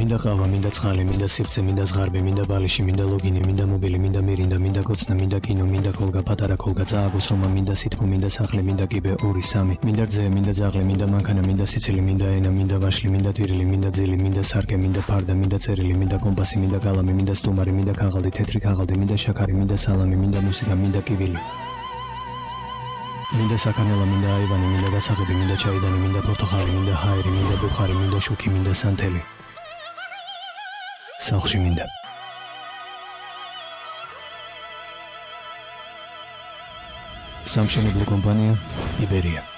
მინდა ყავა, მინდა წყალი, მინდა სიფცე, მინდა ზღარბი, მინდა ბალიში, მინდა ლოგინი, მინდა მობილი, მინდა მირინდა, მინდა კოცნა, მინდა კინო, მინდა კოლგა, პატარა კოლგა, წააგოს რომა, მინდა სითბო, მინდა სახლი, მინდა კიბე, ორი, სამი, მინდა ძე, მინდა ძაღლი, მინდა მანქანა, მინდა სიცილი, მინდა ენა, მინდა ვაშლი, მინდა ტირილი, მინდა ძილი, მინდა სარკე, მინდა ფარდა, მინდა წერილი, მინდა კომპასი, მინდა გალამი, მინდა სტუმარი, მინდა ქაღალდი, თეთრი ქაღალდი, მინდა შაქარი, მინდა სალამი, მინდა მუსიკა, მინდა კივილი. მინდა საკანელა, მინდა აივანი, მინდა გასაღები, მინდა ჩაიდანი, მინდა პორტოხალი, მინდა ჰაერი, მინდა ბუხარი, მინდა შუქი, მინდა სანთელი. სახლში მინდა. სამშენებლო კომპანია იბერია